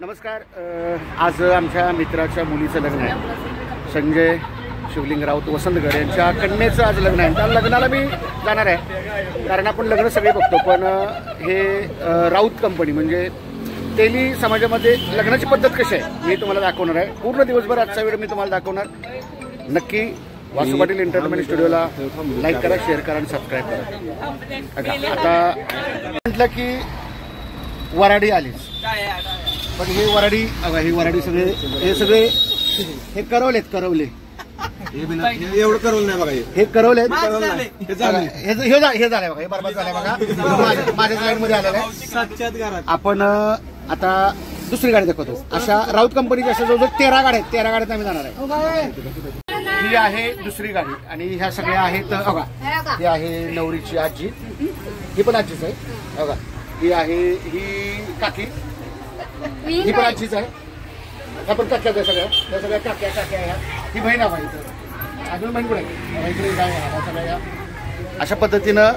नमस्कार आज आमच्या मित्राच्या मुलीचं लग्न आहे. संजय शिवलिंग राऊत वसंतगड यांच्या कन्येचं आज लग्न आहे. त्या लग्नाला मी जाणार आहे. कारण आपण लग्न सगळे बघतो पण हे राऊत कंपनी म्हणजे तेली समाजामध्ये लग्नाची पद्धत कशी आहे मी तुम्हाला दाखवणार आहे. पूर्ण दिवसभर आजचा वेळ मी तुम्हाला दाखवणार. नक्की वासू पाटील एंटरटेनमेंट स्टुडिओला लाईक करा शेअर करा आणि सबस्क्राईब करा. आता म्हटलं की वराडी आलीच. पण हे वराडी अगं, ही वराडी सगळे हे सगळे हे करवलेत करवले. एवढं करून नाही बघा हे. हे करवलेत. हे बघा, हे हे झा- हे झालंय बघा हे बरबाद झालंय बघा. माझ्या- माझ्या लाईन मध्ये आलेलं आहे. सातच्यात घरात. आपण अं, आता दुसरी गाडी दाखवतो. अशा राऊत कंपनीच्या अशा जवळजवळ तेरा गाड्या आहेत. तेरा गाड्यात आम्ही जाणार आहे. ही आहे दुसरी गाडी आणि ह्या सगळ्या आहेत बघा. ही आहे नवरीची आजी. ही पण आजीच आहे. बघा. ही आहे ही काकी. ही पण आजीच आहे. ह्या पण काक्या त्या सगळ्या. त्या सगळ्या काक्या काक्या ह्या ही बहीण आहे अजून बहीण कुठे? आहे? बहीण काय सगळ्या अशा पद्धतीनं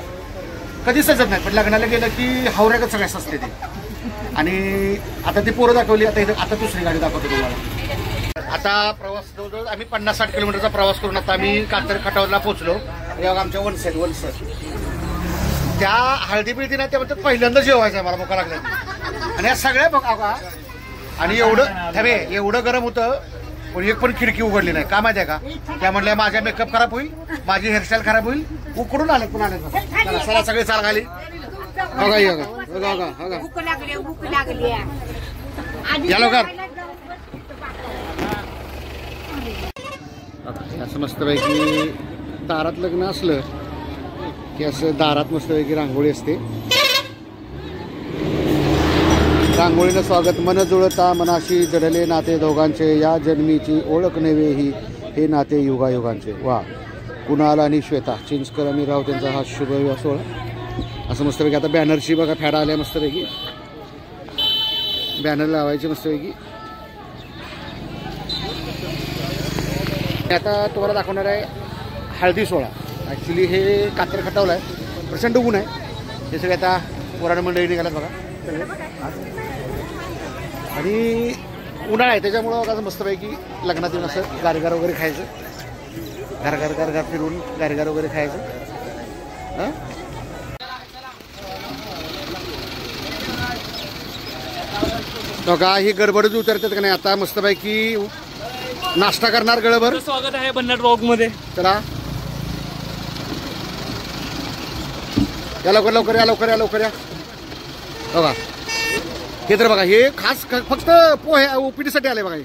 कधी सजत नाही पण लग्नाला गेलं की हावऱ्यागत सगळ्या सजते ते. आणि आता ती पोरं दाखवली आता इथं आता दुसरी गाडी दाखवतो तुम्हाला. आता प्रवास जवळजवळ आम्ही पन्नास साठ किलोमीटरचा प्रवास करून आता आम्ही कातर खटावरला पोहोचलो. हे बघा आमच्या वनस आहेत वनस त्या हळदी बिळदी नाही त्या म्हणतात पहिल्यांदा जेवायचं आहे मला भुका लागल्या आणि या सगळ्या बघा बघा आणि एवढं थांबे एवढं गरम होतं पण एक पण खिडकी उघडली नाही. का माहिती आहे का? त्या म्हणल्या माझ्या मेकअप खराब होईल माझी हेअरस्टाईल खराब होईल. उकडून आले पण आले. चला सगळे चाल खाली. बघा हे बघा बघा बघा. बघा. भूक लागली भूक लागली या लवकर. असं मस्तपैकी दारात लग्न असलं की असं दारात मस्तपैकी रांगोळी असते. रांगोळीनं स्वागत मन जुळता मनाशी जडले नाते दोघांचे. या जन्मीची ओळख नव्हे ही हे नाते युगायुगांचे. वा कुणाल आणि श्वेता चिंचकर आणि राव त्यांचा हा शुभ सोहळा. असं मस्तपैकी आता बॅनरची बघा फॅडा आल्या मस्तपैकी बॅनर लावायचे मस्तपैकी आता तुम्हाला दाखवणार आहे हळदी सोहळा. ॲक्च्युली हे कातर खटावलं आहे प्रचंड ऊन आहे. हे सगळे आता पोराड मंडळी निघाल्यात बघा. आणि उन्हाळा आहे त्याच्यामुळं बघा असं मस्तपैकी लग्नात येऊन असं गारगार वगैरे खायचं. गारगार गारगार फिरून गारगार वगैरे खायचं. हां? बघा ही गडबडच उतरतात का नाही? आता मस्तपैकी नाश्ता करणार गळभर. स्वागत आहे बन्नाट ब्लॉगमध्ये चला. या लवकर लवकर या लवकर या लवकर या. बघा. हे तर बघा हे खास ख- फक्त पोहे ओपीडीसाठी आले बघा हे.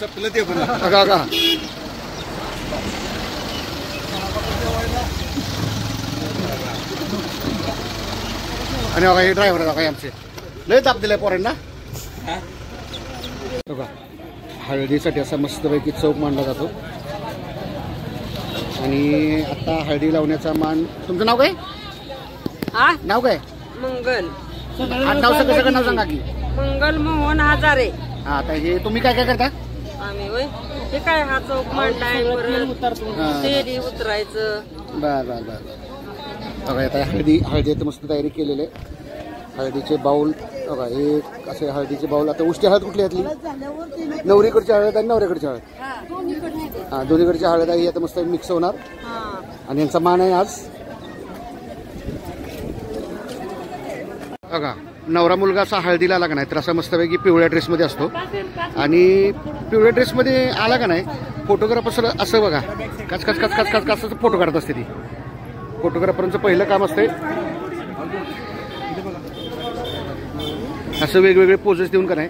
सपलं ते पण. बघा बघा. आणि बघा हे ड्रायव्हर बघा हे आमचे. लय ताप दिलाय पोरांना. बघा हळदीसाठी असा मस्तपैकी चौक मांडला जातो. आणि आता हळदी लावण्याचा मान तुमचं नाव काय? हा? नाव काय? मंगल. नाव सगळं सगळं नाव सांगा की. मंगल मोहन हजारे हा आता हे तुम्ही काय काय करता? आम्ही वय हे काय हा चौक मांडलाय परत. हा. तेरी उतरायचं. बर बर बर. बघा आता हळदी हळदी आता मस्त तयारी केलेली आहे. हळदीचे बाऊल बघा हे असे हळदीचे बाऊल. आता उष्टी हळद कुठली यातली नवरीकडची हळद आणि नवऱ्याकडची हळद? हा दोन्हीकडची हळद आहे ही आता मस्त मिक्स होणार. आणि यांचा मान आहे आज? बघा नवरा मुलगा असा हळदीला आला का नाही तर असा मस्तपैकी पिवळ्या ड्रेसमध्ये असतो. आणि पिवळ्या ड्रेसमध्ये आला का नाही फोटोग्राफर असं असं बघा कच कच कच कच कच कच फोटो काढत असते ती. फोटोग्राफरचं पहिलं काम असते असं वेगवेगळे पोजेस देऊन का नाही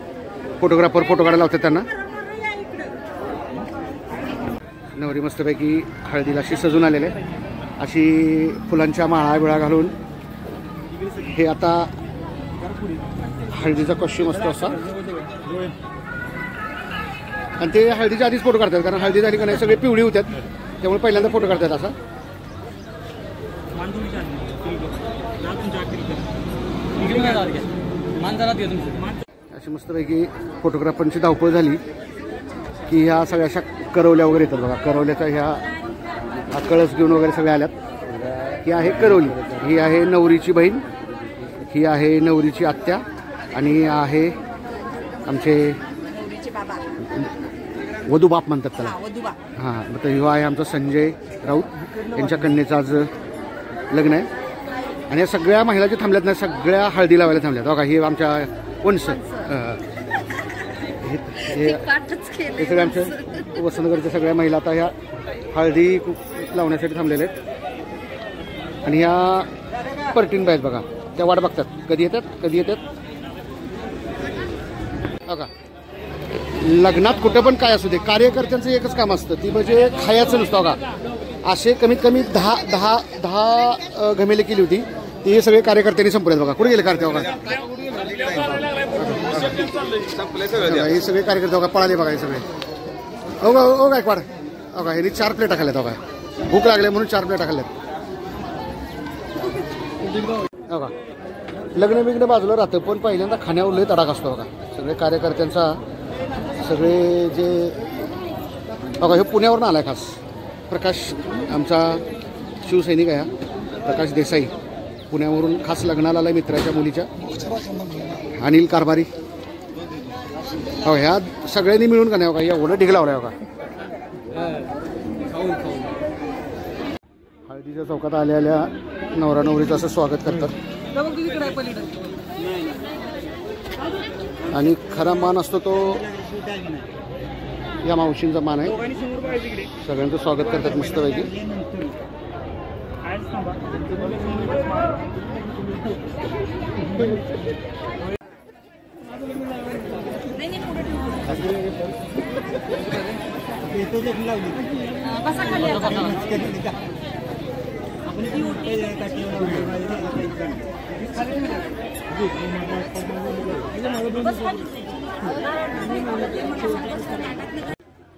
फोटोग्राफर फोटो काढायला लावतात त्यांना. नवरी मस्तपैकी हळदीला अशी सजून आलेले अशी फुलांच्या माळा बिळा घालून. हे आता हळदीचा कॉस्ट्युम असतो असा. आणि ते हळदीच्या आधीच फोटो काढतात कारण हळदी झाली का नाही सगळे पिवळी होत्यात. त्यामुळे पहिल्यांदा फोटो काढतात असा. अशी मस्तपैकी फोटोग्राफरची धावपळ झाली की ह्या सगळ्या अशा करवल्या वगैरे येतात बघा. करवल्याचा ह्या कळस घेऊन वगैरे सगळ्या आल्यात. ही आहे करवली. ही आहे नवरीची बहीण. ही आहे नवरीची आत्या आणि ही आहे आमचे वधू बाप म्हणतात त्याला. हा हां मग तर आहे आमचा संजय राऊत. यांच्या कन्येचं आज लग्न आहे. आणि या सगळ्या महिला जे थांबल्यात ना सगळ्या हळदी लावायला थांबल्यात. बघा हे आमच्या वंश. हे- हे हे सगळे आमच्या वसंतगडच्या सगळ्या महिला आता ह्या हळदी लावण्यासाठी थांबलेल्या आहेत. आणि ह्या परटीन बाहेर बघा. त्या वाट बघतात. कधी येतात? कधी येतात? बघा. लग्नात कुठं पण काय असू दे कार्यकर्त्यांचं एकच काम असतं. ती म्हणजे खायचं नसतं. बघा. असे कमीत कमी दहा दहा दहा घमेले केली होती. ती हे सगळे कार्यकर्त्यांनी संपलेत बघा. कुठे गेले कार्य बघा? हे सगळे कार्यकर्ते बघा पळाले बघा हे सगळे. हो का हो गायकवाड. हो का ह्यांनी चार प्लेटा खाल्ल्यात बघा. भूक लागल्या म्हणून चार प्लेटा खाल्ल्यात. हो का लग्न बिग्न बाजूला राहतं पण पहिल्यांदा खाण्यावर लय तडाख असतो बघा. सगळे कार्यकर्त्यांचा सगळे जे बघा हे पुण्यावरून आलाय खास. प्रकाश आमचा शिवसैनिक आहे हा. प्रकाश देसाई. पुण्यावरून खास लग्नाला आला मित्राच्या मुलीच्या. अनिल कारभारी. हो ह्या सगळ्यांनी मिळून का नाही बघा? का एवढं ढिग लावलाय हो का हळदीच्या चौकात आल्या आल्या नवरा नवरीचं असं स्वागत करतात. आणि खरा मान असतो तो या मावशींचा मान आहे. सगळ्यांचं स्वागत करतात मस्तपैकी.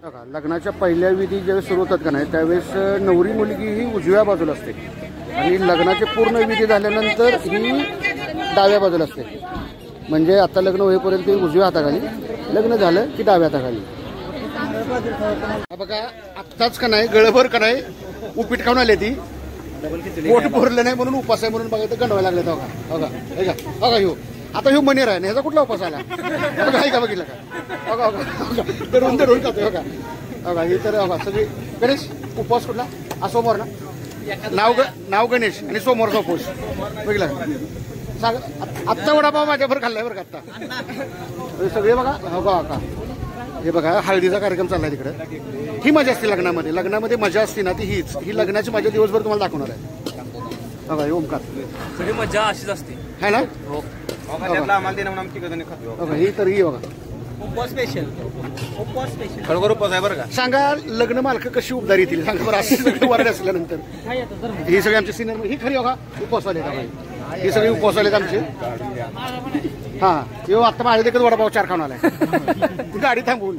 बघा लग्नाच्या पहिल्या विधी ज्यावेळेस सुरू होतात का नाही त्यावेळेस नवरी मुलगी ही उजव्या बाजूला असते. आणि लग्नाची पूर्ण विधी झाल्यानंतर ही डाव्या बाजूला असते. म्हणजे आता लग्न होईपर्यंत ही उजव्या हाताखाली लग्न झालं की डाव्या हाताखाली. बघा आत्ताच का नाही गळभर का नाही उपीट खाऊन आले ती. पोट भरलं नाही म्हणून उपास आहे म्हणून बघा इथं गंडवायला लागले बघा. बघा हे का बघा ह्यो. आता ह्यो मनेर आहे ना ह्याचा कुठला उपास आला? बघा आहे का बघितलं का? बघा बघा बघा. धरून धरून बघा. बघा हे तर बघा सगळी. गणेश उपवास कुठला? हा सोमवार ना? नाव ग नाव गणेश आणि सोमवारचा उपवास बघितला सांग आत्ता वडापाव माझ्यावर खाल्लाय बरं का आत्ता? सगळे बघा हो का हे बघा हळदीचा कार्यक्रम चाललाय तिकडे. ही मजा असते लग्नामध्ये. लग्नामध्ये मजा असते ना ती हीच. ही लग्नाची मजा दिवसभर तुम्हाला दाखवणार आहे. बघा हे ओमकार. सगळी मजा अशीच असते. है ना? खातो बघा ही तर ही बघा. खरोखर आहे बरं का? सांगा लग्न मालक कशी उबदारी येतील? सांगा बरं अशी सगळी वारड असल्यानंतर. ही सगळी आमचे सिनियर ही खरी बघा उपवासवाले बघा. ही सगळी उपवासवाले आहेत आमचे. हा यो आता माझ्या देखत वडापाव चार खाऊन आलाय. गाडी थांबवून.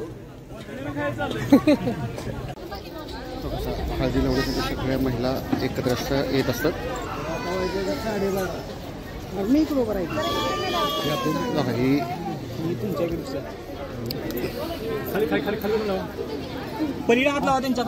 हळदी नवरीसाठी सगळ्या महिला एकत्र असता येत असतात. ही पलीकडे हात लावा त्यांच्या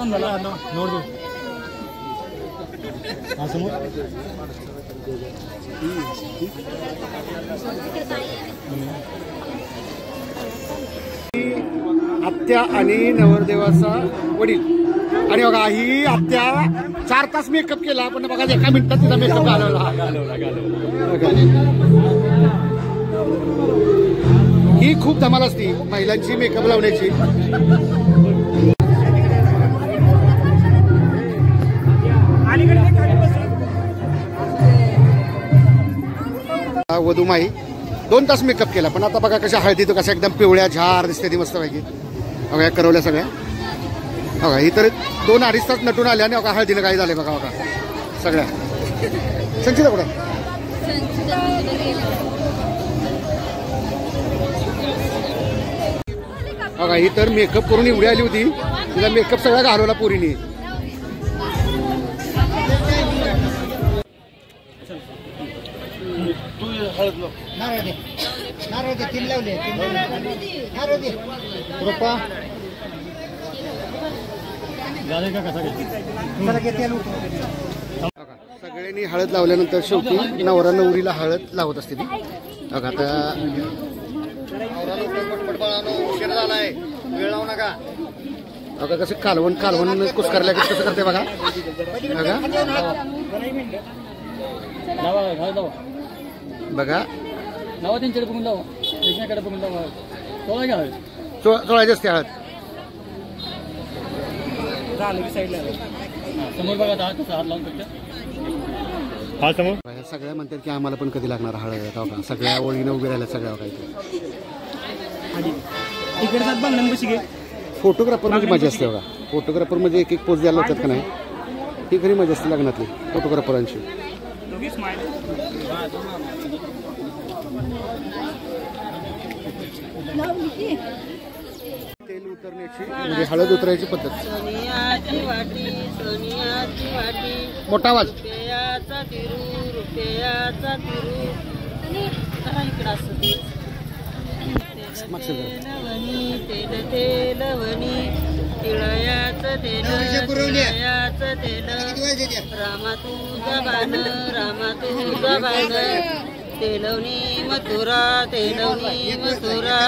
आत्या आणि नवरदेवाचा वडील. आणि बघा ही आत्या चार तास मेकअप केला पण बघा एका मिनिटात तिचा मेकअप घालवला. ही खूप धमाल असती महिलांची मेकअप लावण्याची. हा, वधूमाई दोन तास मेकअप केला. पण आता बघा कशा हळदी तो कशा एकदम पिवळ्या झार दिसते ती मस्त पैकी बघा या करवल्या सगळ्या. बघा ही तर दोन अडीच तास नटून आल्या आणि बघा हळदीला काही झाले बघा बघा. सगळ्या. संचिता कुठं? बघा ही तर मेकअप करून एवढी आली होती. तिला मेकअप सगळा घालवला पोरीने. बघा, सगळ्यांनी हळद लावल्यानंतर शेवटी नवरा नवरीला हळद लावत असते ती. बघा आता उशीर झालाय वेळ लावू नका बघा कसं कालवण कालवण कुसकरल्या कसं करते बघा. बघा. लावा घाल लावा बघा. लावा त्यांच्याकडे बघून लावा एकमेकडे बघून लावा सोळा घ्या चो- चोळायची असते हळद साईडला हा, समोर बघा हात लावून तुमच्या हा समोर. ह्या सगळ्या म्हणतात की आम्हाला पण कधी लागणार हळद हो का? सगळ्या ओळीनं उभे राहिल्या सगळ्या हो का इथे? इकडे जात बघ फोटोग्राफर म्हणजे मजा असते बघा. फोटोग्राफर म्हणजे एक एक पोज द्यायला होतात का नाही? ही खरी मजा असते लग्नातली फोटोग्राफरांची तेल उतरण्याची म्हणजे हळद उतरायची पद्धत. सोनियाची वाटी सोनियाची वाटी. मोठा आवाज. रुपयाचा तिरू रुपयाचा तिरू. तेल तेलवणी तिळयाचं तेल तिळयाचं तेल रामा तुझा बाण रामा तुझा बाण तेलवणी मथुरा तेलवणी मथुरा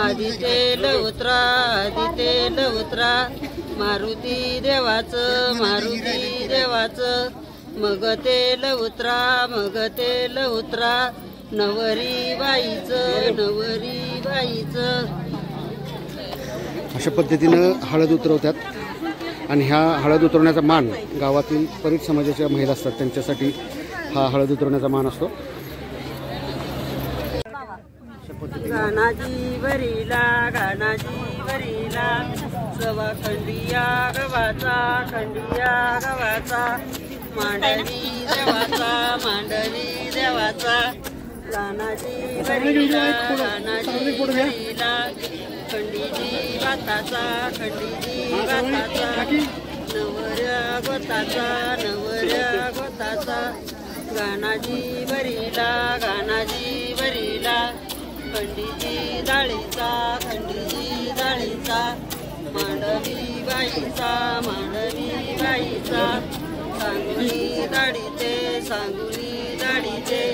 आधी तेल उतरा आधी तेल उतरा मारुती देवाचं मारुती देवाचं मग तेल उतरा मग तेल उतरा नवरी बाईचं नवरी बाईचं अशा पद्धतीनं हळद उतरवतात. आणि ह्या हळद उतरवण्याचा मान गावातील परीट समाजाच्या महिला असतात त्यांच्यासाठी हा हळद उतरवण्याचा मान असतो. गाणाजी वरीला गाणाजी वरीला सवा खंडिया गव्हाचा खंडिया गव्हाचा मांडवी देवाचा मांडवी देवाचा. गाणाजी वरीला गाणाजी वरीला खंडीजी भाताचा खंडीजी भाताचा नवऱ्या गोताचा नवऱ्या गोताचा. गाणाजी वरीला गाणाजी वरीला. खंडीजी डाळीचा खंडीजी डाळीचा मांडवी बाईचा मांडवी बाईचा. सांगुली दाढीचे सांगुली दाढीचे.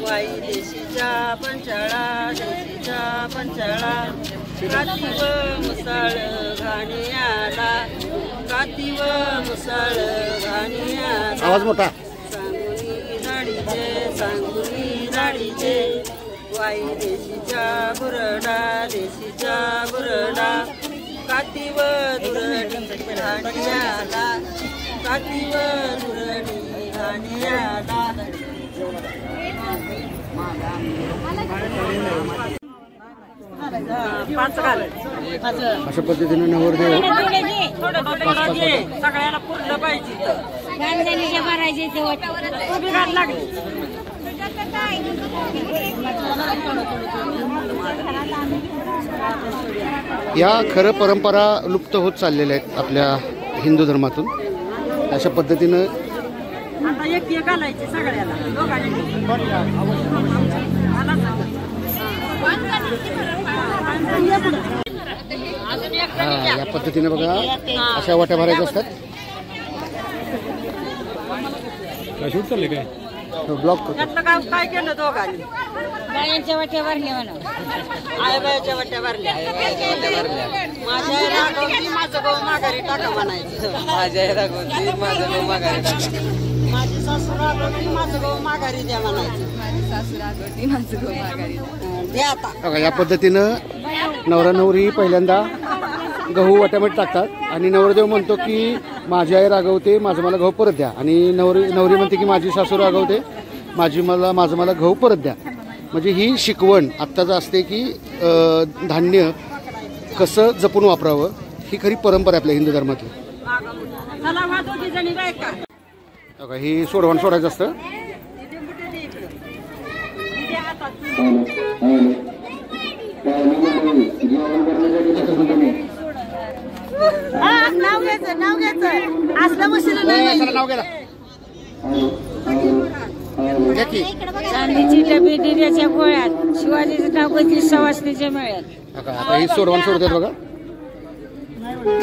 वाई देशीच्या पंचाळा देशीच्या पंचाळा. कातीव मुसाळ घाणियाला कातीव मुसाळ घाणियाला आवाज मोठा. सांगुली दाढीचे सांगुली दाढीचे वाई देशीच्या बुरडा देशीच्या बुरडा कातीव दुरडी घाणियाला कातीव दुरडी घाणियाला पाच घाल पाच. अशा पद्धतीनं नवरदेव सगळ्याला पाहिजे. या खरं परंपरा लुप्त होत चाललेल्या आहेत आपल्या हिंदू धर्मातून. अशा पद्धतीनं आता एक एक घालायची सगळ्याला. हा, या पद्धतीनं बघा अशा वाट्या भरायच्या असतात. काय शूट चालले काय ब्लॉक करतो. काम काय केलं दोघांनी? बायांच्या वाट्या भरल्या म्हणा. वाट्या भरल्या माझ्या रागवती माझं भाऊ माघारी टाका म्हणायचं. माझ्या रागवती माझं भाऊ माघारी टाका. माझी सासू रागवती माझं भाऊ माघारी द्या म्हणायचं. हं, द्या. आता बघा या पद्धतीनं नवरा नवरी पहिल्यांदा गहू वाट्यामध्ये टाकतात. आणि नवरदेव म्हणतो की माझी आई रागवते माझं मला गहू परत द्या. आणि नवरी नवरी म्हणते की माझी सासू रागवते माझी मला माझं मला गहू परत द्या. म्हणजे ही शिकवण आत्ताचं असते की धान्य कसं जपून वापरावं ही खरी परंपरा आहे आपल्या हिंदू धर्मातली. ही सोडवण सोडायचं असतं. नाव घ्यायचं नाव घ्यायचं असलं मशीन नाव चांदीची डबी दिल्याच्या गोळ्यात शिवाजीचं नाव कधी सवासणीच्या मेळ्यात बघा, आता ही सोडवण सोडतात बघा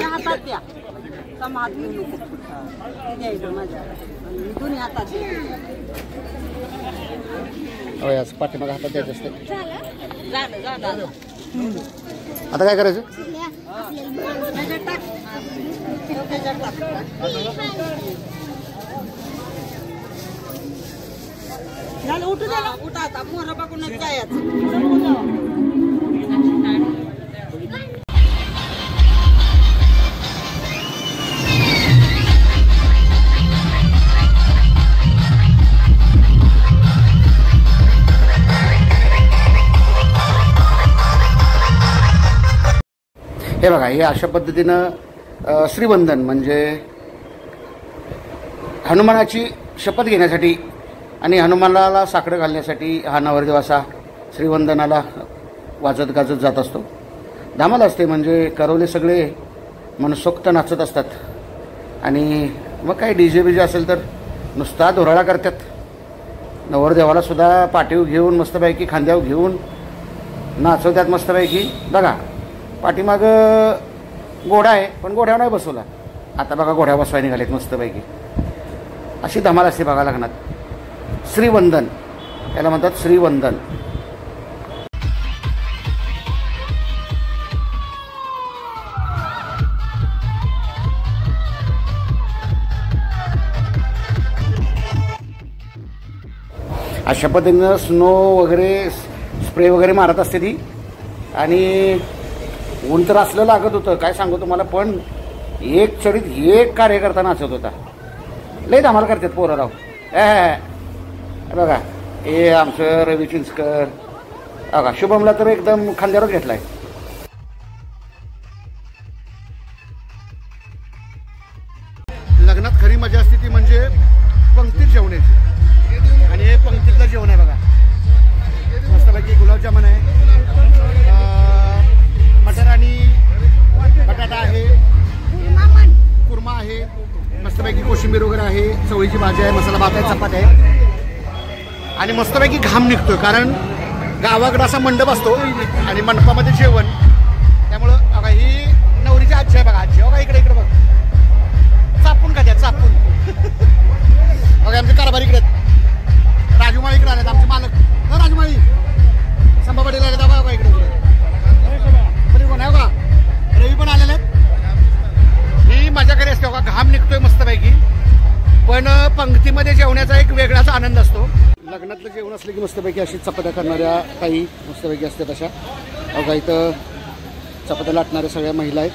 हातात द्या सम द्यायचं माझ्या दोन्ही हातात असं पाठीमागं हातात द्यायचं असतं. झालं. झालं. आता काय करायचं? उठा आता मोर बघूनच जायचं. हे बघा हे अशा पद्धतीनं श्रीबंधन श्रीवंदन म्हणजे हनुमानाची शपथ घेण्यासाठी आणि हनुमानाला साकडं घालण्यासाठी हा नवरदेव असा श्रीवंदनाला वाजत गाजत जात असतो. धामाल असते म्हणजे करवले सगळे मनसोक्त नाचत असतात. आणि मग काय डी जे बीजे असेल तर नुसता धोराळा करतात. नवरदेवाला सुद्धा पाठीव घेऊन मस्तपैकी खांद्यावर घेऊन नाचवतात मस्तपैकी. बघा पाठीमाग घोडा आहे पण घोड्यावर नाही बसवला. आता बघा घोड्या बसवाय निघालेत मस्तपैकी. अशी धमाल असते बघा लग्नात. श्रीवंदन. याला म्हणतात श्रीवंदन. अशा पद्धतीनं स्नो वगैरे स्प्रे वगैरे मारत असते ती. आणि ऊन तर असलं लागत होतं काय सांगू तुम्हाला पण एक चढीत एक कार्यकर्ता नाचत होता. लय धमाल करतात पोरं राव. ए, बघा हे आमचं रवी चिंचकर. बघा शुभमला तर एकदम खांद्यावर घेतलाय. भाजी आहे मसाला भात आहे चपात आहे. आणि मस्तपैकी घाम निघतोय कारण गावाकडे असा मंडप असतो आणि मंडपामध्ये जेवण. त्यामुळं बघा ही नवरीची आजी आहे बघा आजी हो बघा इकडे इकडे बघ. चापून का द्या चापून. बघा आमचे कारभार इकडे आहेत. राजूमाळी इकडे आलेत आमचे मालक. हो राजूमाळी. संभापाटील आले बघा बघा इकडे बरी कोण आहे बघा. रवी पण आलेले आहेत. ही माझ्या घरी असते बघा घाम निघतोय मस्तपैकी. पण पंक्तीमध्ये जेवण्याचा एक वेगळाच आनंद असतो. लग्नातलं जेवण असलं की मस्तपैकी अशी चपात्या करणाऱ्या काही मस्तपैकी असतात अशा अगं इथं चपात्या लाटणाऱ्या सगळ्या महिला आहेत.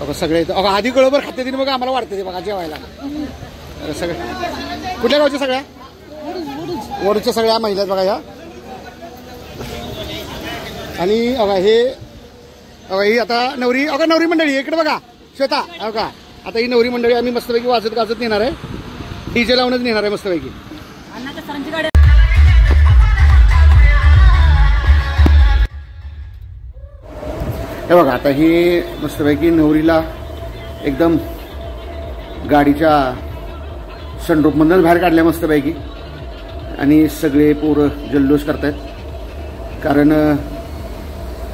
अगं सगळे इथं अगं आधी गळोबर खाते तिने बघा आम्हाला वाटते ते बघा जेवायला. अरे सगळं कुठल्या गावच्या सगळ्या? वरच्या सगळ्या महिला आहेत बघा ह्या. आणि अगं हे अगं ही आता नवरी अगं नवरी मंडळी इकडे बघा श्वेता अगं. आता ही नवरी मंडळी आम्ही मस्तपैकी वाजत गाजत नेणार आहे. डीजे लावूनच नेणार आहे मस्तपैकी. हे बघा आता ही मस्तपैकी नवरीला एकदम गाडीच्या सनरूपमधूनच बाहेर काढल्या मस्तपैकी. आणि सगळे पोरं जल्लोष करतायत. कारण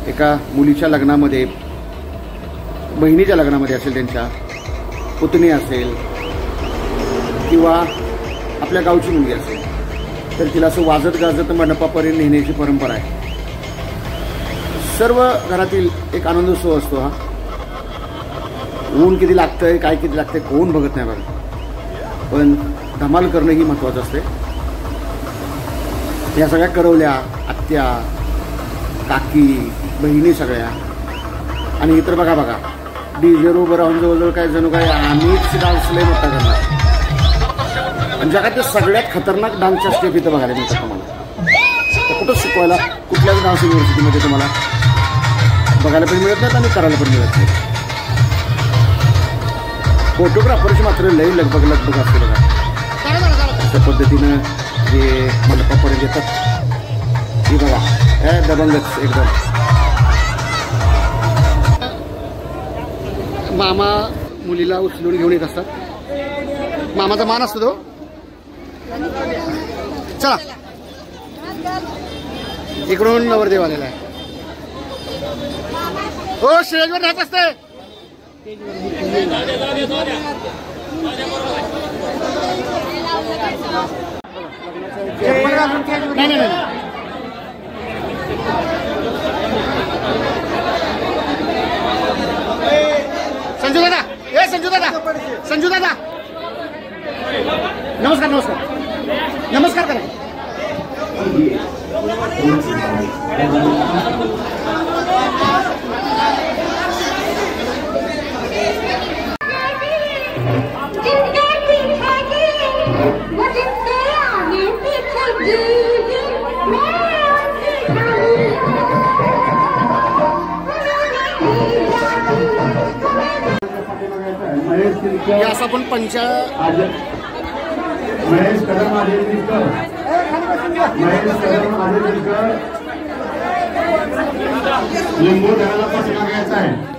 एका मुलीच्या लग्नामध्ये बहिणीच्या लग्नामध्ये असेल त्यांच्या पुतणी असेल किंवा आपल्या गावची मुलगी असेल तर तिला असं वाजत गाजत मंडपापर्यंत नेण्याची परंपरा आहे. सर्व घरातील एक आनंदोत्सव असतो हा. ऊन किती लागतंय काय किती लागतंय कोण बघत नाही बघा. पण धमाल करणं ही महत्त्वाचं असते या सगळ्या करवल्या आत्या काकी बहिणी सगळ्या आणि इतर बघा बघा डीजेवर उभं राहून जवळजवळ काय जणू काय आम्हीच डान्स लय मोठा करणार. आणि जगातल्या सगळ्यात खतरनाक डान्सच्या स्टेप इथं बघायला मिळतात तुम्हाला. कुठं शिकवायला कुठल्याच डान्स युनिव्हर्सिटीमध्ये तुम्हाला? बघायला पण मिळत नाहीत आणि करायला पण मिळत नाही फोटोग्राफरची मात्र लई लगबग लगबग असते बघा. अशा पद्धतीनं जे मंडपापर्यंत येतात ही बघा. हे दबंगच एकदम. मामा मुलीला उचलून घेऊन येत असतात. मामाचा मान असतो तो. चला. इकडून नवरदेव आलेला आहे. हो स्टेजवर राहत असते. नाही नाही नाही. संजू दादा ए संजू दादा संजू दादा. नमस्कार नमस्कार. नमस्कार करा. हे असं आपण पंचा महेश कदम महेश कदम लिंबू धराला पसरा घ्यायचा आहे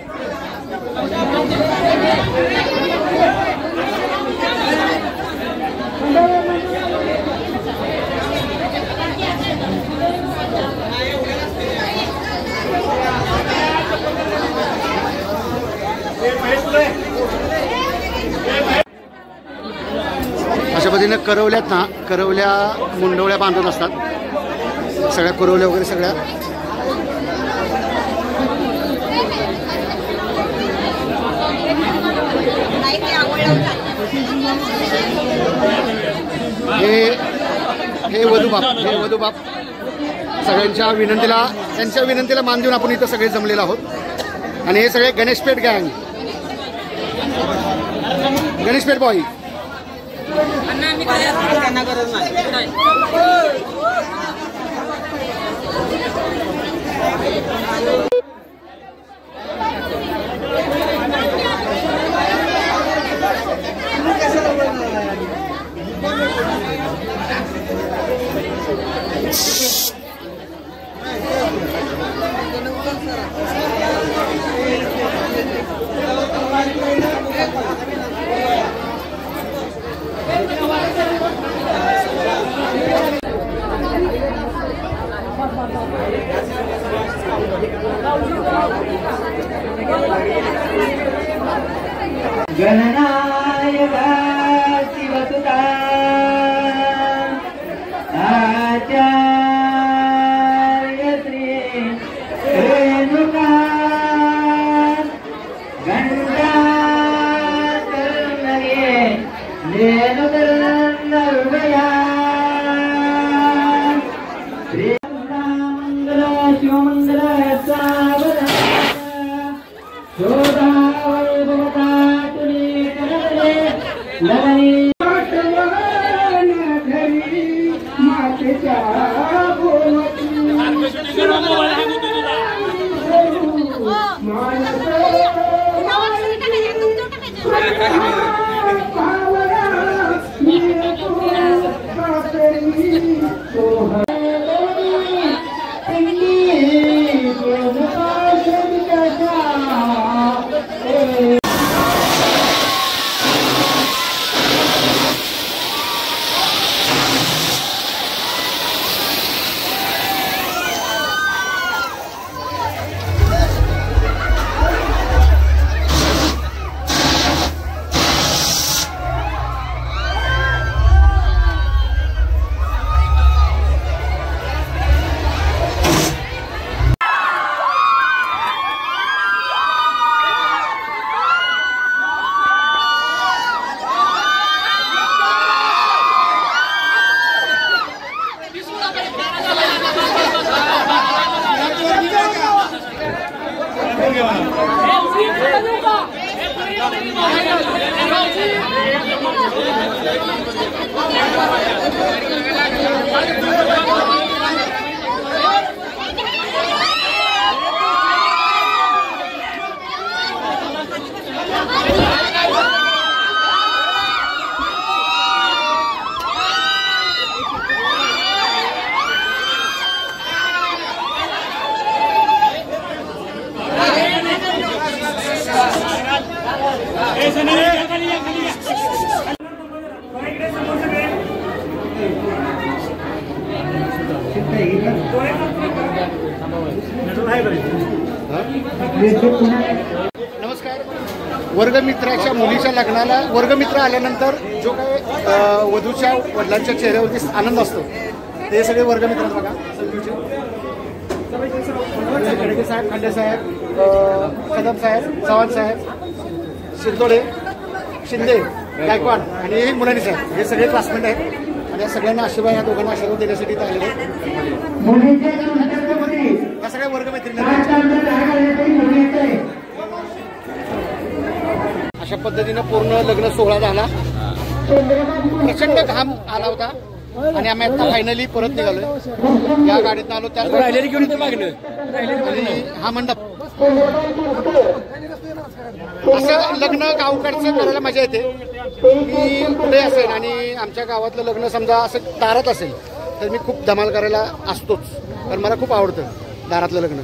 अशा पद्धतीने करवल्यात ना करवल्या मुंडवळ्या बांधत असतात. सगळ्या करवल्या वगैरे सगळ्या. हे हे वधूबाप हे वधूबाप. सगळ्यांच्या विनंतीला त्यांच्या विनंतीला मान देऊन आपण इथं सगळे जमलेलो आहोत. आणि हे सगळे गणेशपेठ गँग गणेशपेठ बॉई त्यांना गरज नाही गणनायका January वर्गमित्र जो काही वधूच्या वडिलांच्या चेहऱ्यावरती आनंद असतो ते सगळे वर्ग मित्र बघा. खडके साहेब खांडे साहेब कदम साहेब चव्हाण साहेब शिरदोडे शिंदे गायकवाड आणि मुलानी साहेब हे सगळे क्लासमेट आहेत. आणि या सगळ्यांना आशीर्वाद या दोघांना आशीर्वाद देण्यासाठी इथे आलेले आहेत मुलींच्या छत्रपती या सगळ्या वर्गमैत्रिणी पाच तांब्या दहा घालण्यातही मुलींचं आहे अशा पद्धतीनं पूर्ण लग्न सोहळा झाला. प्रचंड घाम आला होता आणि आम्ही आता फायनली परत निघालोय. या गाडीत आलो त्या राहिलेली घेऊन येते मागणं. आणि हा मंडप. असं लग्न गावकडचं करायला मजा येते. मी कुठे असेल आणि आमच्या गावातलं लग्न समजा असं दारात असेल तर मी खूप धमाल करायला असतोच. कारण मला खूप आवडतं दारातलं लग्न.